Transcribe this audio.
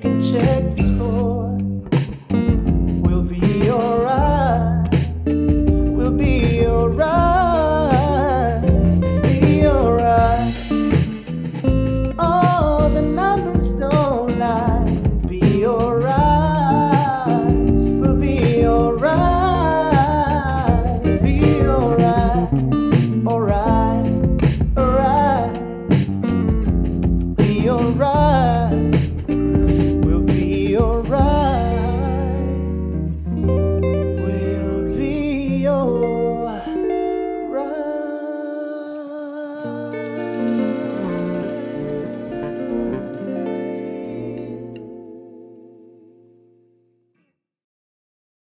can check the score. We'll be alright. We'll be alright. Be alright. Oh, the numbers don't lie. Be alright. We'll be alright. Be alright. Alright. Alright. Be alright. Oh.